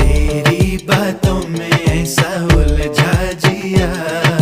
तेरी बातों में ऐसा उलझा जिया।